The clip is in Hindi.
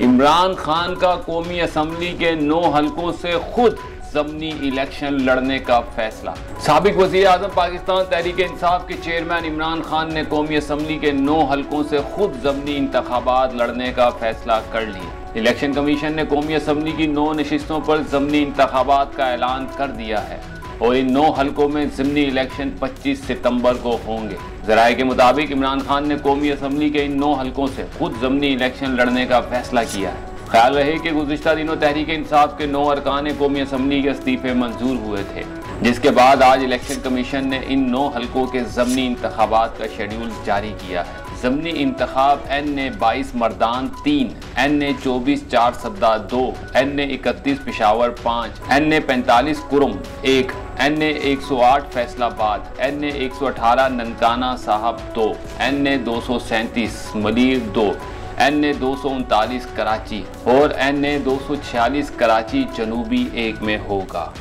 इमरान खान का कौमी असम्बली के नौ हलकों से खुद जमनी इलेक्शन लड़ने का फैसला। सबक वजी अजम पाकिस्तान तहरीक इंसाफ के चेयरमैन इमरान खान ने कौमी असम्बली के नौ हलकों से खुद जमनी इंतबात लड़ने का फैसला कर लिया। इलेक्शन कमीशन ने कौमी असम्बली की नौ नशस्तों पर जमनी इंतबात का ऐलान कर दिया है। और इन नौ हलकों में ज़मनी इलेक्शन 25 सितंबर को होंगे। जराये के मुताबिक इमरान खान ने कौमी असम्बली के इन नौ हलकों से खुद ज़मनी इलेक्शन लड़ने का फैसला किया है। ख्याल रहे कि गुजशत दिनों तहरीक इंसाफ के नौ अरकान कौमी असम्बली के इस्तीफे मंजूर हुए थे, जिसके बाद आज इलेक्शन कमीशन ने इन नौ हलकों के ज़मनी इंतबात का शेड्यूल जारी किया है। ज़मनी इंतखब एन ए बाईस मरदान तीन, एन ए चौबीस चार सद्दा दो, एन ए इकतीस पिशावर पाँच, एन ए पैंतालीस कुरम एक एन ए एक सौ आठ फैसलाबाद, एन ए एक सौ अठारह ननकाना साहब दो, एन ए दो सौ सैंतीस मलिर दो, एन ए दो सौ उनतालीस कराची और एन ए दो सौ छियालीस कराची जनूबी एक में होगा।